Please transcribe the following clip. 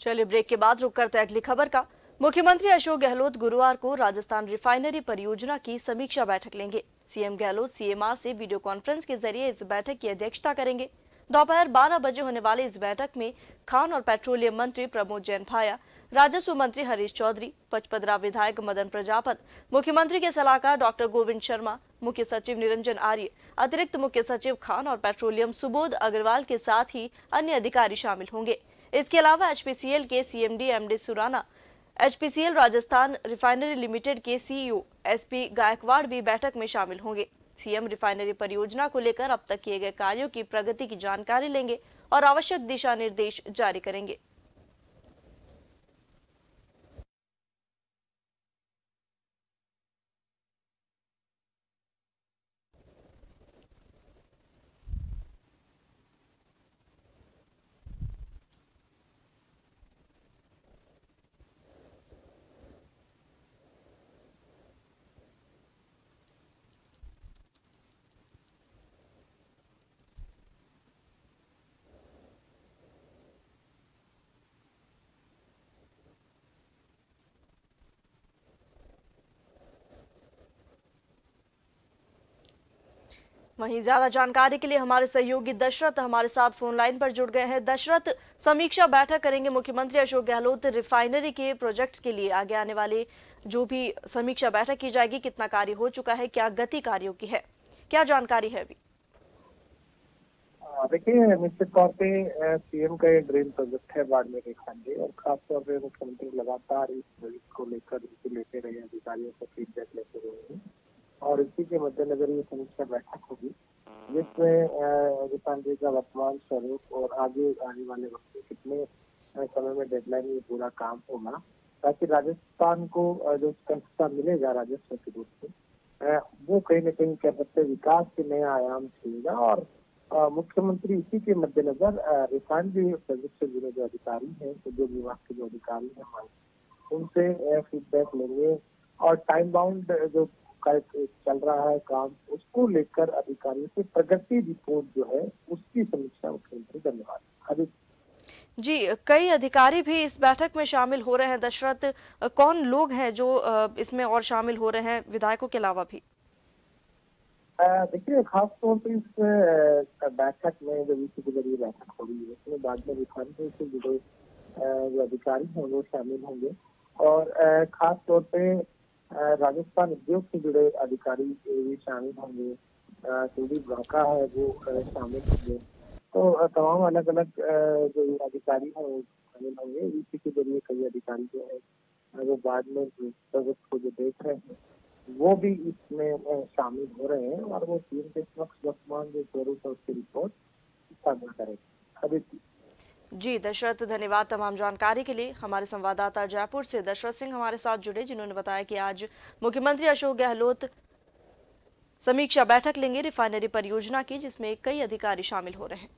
चलिए ब्रेक के बाद रुक करते अगली खबर का। मुख्यमंत्री अशोक गहलोत गुरुवार को राजस्थान रिफाइनरी परियोजना की समीक्षा बैठक लेंगे। सीएम गहलोत सीएमआर से वीडियो कॉन्फ्रेंस के ज़रिए इस बैठक की अध्यक्षता करेंगे। दोपहर 12 बजे होने वाली इस बैठक में खान और पेट्रोलियम मंत्री प्रमोद जैन भाया राजस्व मंत्री हरीश चौधरी, पचपदरा विधायक मदन प्रजापत, मुख्यमंत्री के सलाहकार डॉक्टर गोविंद शर्मा, मुख्य सचिव निरंजन आर्य, अतिरिक्त मुख्य सचिव खान और पेट्रोलियम सुबोध अग्रवाल के साथ ही अन्य अधिकारी शामिल होंगे। इसके अलावा एचपीसीएल के CMD MD Surana, HPCL Rajasthan refinery limited के सीईओ एसपी गायकवाड़ भी बैठक में शामिल होंगे। सीएम रिफाइनरी परियोजना को लेकर अब तक किए गए कार्यों की प्रगति की जानकारी लेंगे और आवश्यक दिशा निर्देश जारी करेंगे। वहीं ज़्यादा जानकारी के लिए हमारे सहयोगी दशरथ हमारे साथ फ़ोन लाइन पर जुड़ गए हैं। दशरथ, समीक्षा बैठक करेंगे मुख्यमंत्री अशोक गहलोत रिफाइनरी के प्रोजेक्ट्स के लिए। आगे आने वाले जो भी समीक्षा बैठक की जाएगी, कितना कार्य हो चुका है, क्या गति कार्यों की है, क्या जानकारी है अभी? देखिए, निश्चित तौर पे सीएम का ये ड्रीम प्रोजेक्ट है बाड़मेर रिफाइनरी और खासतौर पे मुख्यमंत्री लगातार इस प्रोजेक्ट को लेकर लेते रहे अधिकारियों से फीडबैक लेते रहे हैं। इसी के मद्देनजर ये समीक्षा बैठक होगी, जिसमें रिफाइनरी का वर्तमान स्वरूप और आगे आने वाले वक्त में कितने समय में डेडलाइन में पूरा काम होगा, ताकि राजस्थान को जो स्पष्टता मिलेगा राजस्व के रूप से वो कहीं ना कहीं कह सकते विकास के नया आयाम छेगा और मुख्यमंत्री इसी के मद्देनजर रिफाइनरी प्रोजेक्ट से जुड़े जो अधिकारी हैं, उद्योग विभाग के जो अधिकारी हैं, उनसे फीडबैक लेंगे और टाइम बाउंड जो चल रहा है काम उसको लेकर अधिकारियों से प्रगति रिपोर्ट जो है उसकी समीक्षा मुख्यमंत्री करने वाले जी कई अधिकारी भी इस बैठक में शामिल हो रहे हैं। दशरथ कौन लोग हैं जो इसमें और शामिल हो रहे हैं? विधायकों के अलावा भी। देखिए खास तौर पर इस बैठक में जो के ज़रिए बैठक हो रही है उसमें बाद में रिफाइनरी से जुड़े जो अधिकारी हैं वो शामिल होंगे। और खास तौर पे राजस्थान उद्योग से जुड़े अधिकारी भी शामिल होंगे कुलदीप ब्राका है, वो शामिल होंगे। तो तमाम अलग अलग जो अधिकारी हैं, वो शामिल होंगे। इसी के ज़रिए कई अधिकारी जो है वो बाद में को जो देख रहे हैं, वो भी इसमें शामिल हो रहे हैं और वो टीम के समक्ष वर्तमान जो स्वरूप है उसकी रिपोर्ट साझा करेंगे अभी जी, दशरथ, धन्यवाद तमाम जानकारी के लिए। हमारे संवाददाता जयपुर से दशरथ सिंह हमारे साथ जुड़े, जिन्होंने बताया कि आज मुख्यमंत्री अशोक गहलोत समीक्षा बैठक लेंगे, रिफाइनरी परियोजना की, जिसमें कई अधिकारी शामिल हो रहे हैं।